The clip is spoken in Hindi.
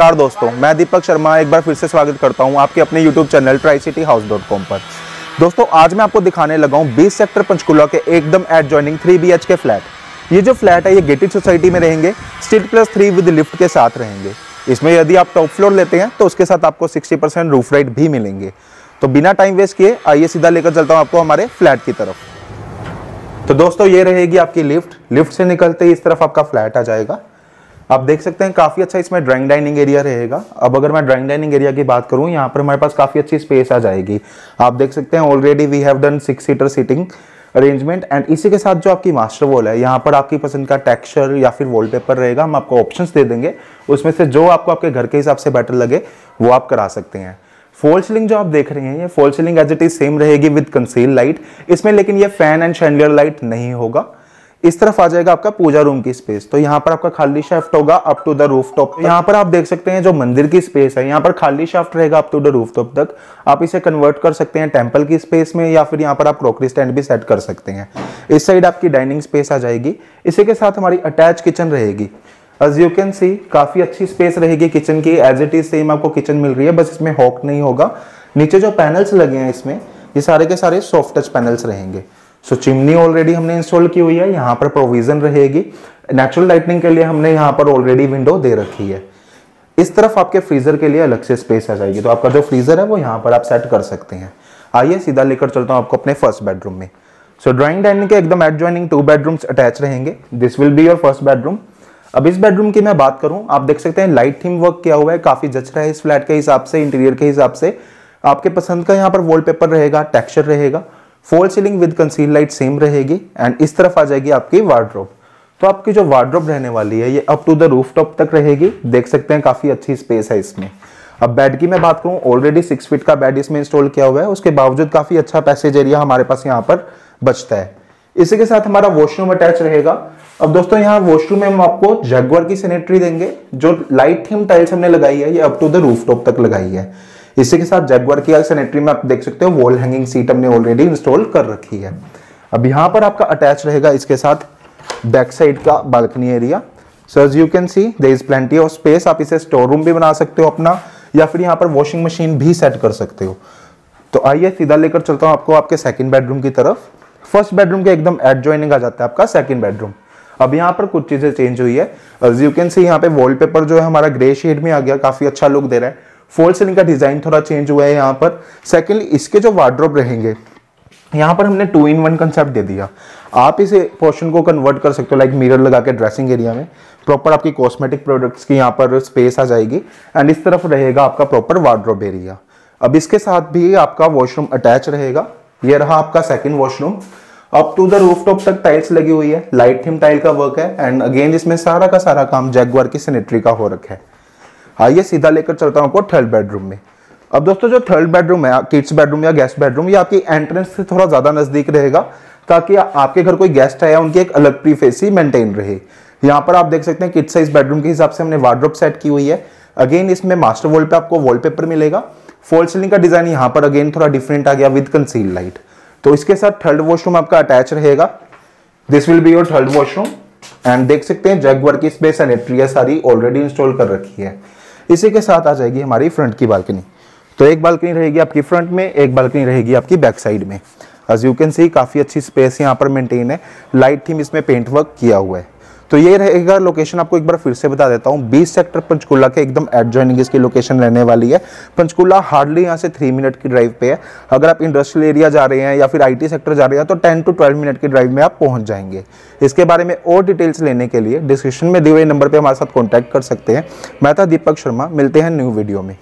नमस्कार दोस्तों, मैं दीपक शर्मा एक बार फिर से स्वागत करता हूँ आपके अपने YouTube channel Tri City House dot com पर। दोस्तों, आज मैं आपको दिखाने लगा हूँ 20 सेक्टर पंचकुला के एकदम एड जॉइनिंग थ्री बी के फ्लैट ये जो फ्लैट है, ये गेटेड सोसाइटी में रहेंगे stilt plus three with lift के साथ रहेंगे। इसमें यदि आप टॉप फ्लोर लेते हैं तो उसके साथ आपको सिक्सटी परसेंट रूफ राइट भी मिलेंगे। तो बिना टाइम वेस्ट किए, आइए सीधा लेकर चलता हूँ आपको हमारे फ्लैट की तरफ़। तो दोस्तों, ये रहेगी आपकी लिफ्ट लिफ्ट से निकलते ही इस तरफ़ आपका फ्लैट आ जाएगा। आप देख सकते हैं काफ़ी अच्छा इसमें ड्राइंग डाइनिंग एरिया रहेगा। अब अगर मैं ड्राइंग डाइनिंग एरिया की बात करूँ, यहाँ पर हमारे पास काफ़ी अच्छी स्पेस आ जाएगी। आप देख सकते हैं already we have done six seater seating arrangement and इसी के साथ जो आपकी मास्टर वॉल है, यहाँ पर आपकी पसंद का टेक्सचर या फिर वॉलपेपर रहेगा। हम आपको ऑप्शंस दे देंगे। उसमें से जो आपको आपके घर के हिसाब से बेटर लगे, वो आप करा सकते हैं। फॉल सीलिंग जो आप देख रहे हैं, ये fall ceiling as it is same रहेगी विद कंसील लाइट इसमें लेकिन ये फ़ैन एंड शैंडलियर लाइट नहीं होगा। इस तरफ़ आ जाएगा आपका पूजा रूम की स्पेस तो यहाँ पर आपका खाली शाफ्ट होगा up to the roof top यहाँ पर आप देख सकते हैं जो मंदिर की स्पेस है, यहाँ पर खाली शाफ्ट रहेगा up to the roof top तक। आप इसे कन्वर्ट कर सकते हैं टेंपल की स्पेस में या फिर यहाँ पर आप क्रॉकरी स्टैंड भी सेट कर सकते हैं। इस साइड आपकी डाइनिंग स्पेस आ जाएगी। इसी के साथ हमारी अटैच किचन रहेगी। एज यू कैन सी काफ़ी अच्छी स्पेस रहेगी किचन की। एज इट इज़ सेम आपको किचन मिल रही है, बस इसमें हॉक नहीं होगा। नीचे जो पैनल्स लगे हैं इसमें, ये सारे के सारे सॉफ्ट टच पैनल्स रहेंगे। सो चिमनी ऑलरेडी हमने इंस्टॉल की हुई है, यहाँ पर प्रोविज़न रहेगी। नेचुरल लाइटनिंग के लिए हमने यहाँ पर ऑलरेडी विंडो दे रखी है। इस तरफ़ आपके फ्रीजर के लिए अलग से स्पेस आ जाएगी। तो आपका जो फ्रीजर है, वो यहाँ पर आप सेट कर सकते हैं। आइए सीधा लेकर चलता हूँ आपको अपने फ़र्स्ट बेडरूम में। सो ड्राइंग डाइनिंग के एकदम adjoining two bedrooms attach रहेंगे। This will be your first bedroom अब इस बेडरूम की मैं बात करूँ, आप देख सकते हैं लाइट थीम वर्क किया हुआ है। काफ़ी जच रहा है इस फ्लैट के हिसाब से इंटीरियर के हिसाब से। आपके पसंद का यहाँ पर वॉलपेपर रहेगा टेक्सचर रहेगा। Fall ceiling with conceal light same रहेगी एंड इस तरफ़ आ जाएगी आपकी वार्ड्रोब तो आपकी जो वार्ड्रोब रहने वाली है, ये up to the roof top तक रहेगी। देख सकते हैं काफ़ी अच्छी स्पेस है इसमें। अब बेड की मैं बात करूँ ऑलरेडी सिक्स फीट का बेड इसमें इंस्टॉल किया हुआ है। उसके बावजूद काफ़ी अच्छा पैसेज एरिया हमारे पास यहाँ पर बचता है। इसी के साथ हमारा वॉशरूम अटैच रहेगा। अब दोस्तों, यहाँ वॉशरूम में हम आपको जगवर की सैनिटरी देंगे, जो लाइट थीम टाइल्स हमने लगाई है, ये up to the roof top तक लगाई है। इसी के साथ जगवर की सैनिटरी में आप देख सकते हो वॉल हैंगिंग सीट हमने ऑलरेडी इंस्टॉल कर रखी है। अब यहाँ पर आपका अटैच रहेगा इसके साथ बैक साइड का balcony area so as you can see there is plenty of space आप इसे स्टोर रूम भी बना सकते हो अपना, या फिर यहाँ पर वॉशिंग मशीन भी सेट कर सकते हो। तो आइए सीधा लेकर चलता हूँ आपको आपके सेकंड बेडरूम की तरफ़। फ़र्स्ट बेडरूम के एकदम एडजॉइनिंग आ जाता है आपका सेकंड बेडरूम अब यहाँ पर कुछ चीज़ें चेंज हुई है। यू कैन सी यहाँ पे वॉलपेपर जो है हमारा ग्रे शेड में आ गया, काफ़ी अच्छा लुक दे रहा है। फोल्ड सीलिंग का डिज़ाइन थोड़ा चेंज हुआ है यहाँ पर। सेकेंडली इसके जो वार्ड्रोप रहेंगे, यहाँ पर हमने टू इन वन कंसेप्ट दे दिया। आप इस पोर्शन को कन्वर्ट कर सकते हो लाइक मिरर लगा के ड्रेसिंग एरिया में। प्रॉपर आपकी कॉस्मेटिक प्रोडक्ट्स की यहाँ पर स्पेस आ जाएगी। एंड इस तरफ़ रहेगा आपका प्रॉपर वार्ड्रोब एरिया अब इसके साथ भी आपका वॉशरूम अटैच रहेगा। ये रहा आपका second washroom up to the rooftop तक टाइल्स लगी हुई है। लाइट थीम टाइल का वर्क है। एंड अगेन इसमें सारा का सारा काम जैगवार की सैनिटरी का हो रखा है। आइए सीधा लेकर चलता हूँ आपको थर्ड बेडरूम में। अब दोस्तों, जो थर्ड बेडरूम है, किड्स बेडरूम या गेस्ट बेडरूम, ये आपकी एंट्रेंस से थोड़ा ज़्यादा नज़दीक रहेगा, ताकि आपके घर कोई गेस्ट आया, उनकी एक अलग प्रीफेसी मेंटेन रहे। यहाँ पर आप देख सकते हैं किड साइज़ बेडरूम के हिसाब से हमने वार्ड्रोप सेट की हुई है। अगेन इसमें मास्टर वॉल पे आपको वॉलपेपर मिलेगा। फॉल सीलिंग का डिज़ाइन यहाँ पर अगेन थोड़ा डिफरेंट आ गया विद कंसील लाइट तो इसके साथ थर्ड वॉशरूम आपका अटैच रहेगा। This will be your third washroom and देख सकते हैं जगवर की स्पेस सैनिटरी सारी ऑलरेडी इंस्टॉल कर रखी है। इसी के साथ आ जाएगी हमारी फ्रंट की बालकनी तो एक बालकनी रहेगी आपकी फ्रंट में, एक बालकनी रहेगी आपकी बैक साइड में. एज यू कैन सी काफ़ी अच्छी स्पेस यहाँ पर मेंटेन है. लाइट थीम इसमें पेंट वर्क किया हुआ है. तो ये रहेगा लोकेशन आपको एक बार फिर से बता देता हूँ। 20 सेक्टर पंचकुला के एकदम एडजॉइनिंग इसकी लोकेशन रहने वाली है। पंचकुला हार्डली यहाँ से थ्री मिनट की ड्राइव पे है। अगर आप इंडस्ट्रियल एरिया जा रहे हैं या फिर आईटी सेक्टर जा रहे हैं तो टेन टू 12 मिनट की ड्राइव में आप पहुँच जाएँगे। इसके बारे में और डिटेल्स लेने के लिए डिस्क्रिप्शन में दिए हुए नंबर पर हमारे साथ कॉन्टैक्ट कर सकते हैं। मैं था दीपक शर्मा, मिलते हैं न्यू वीडियो में।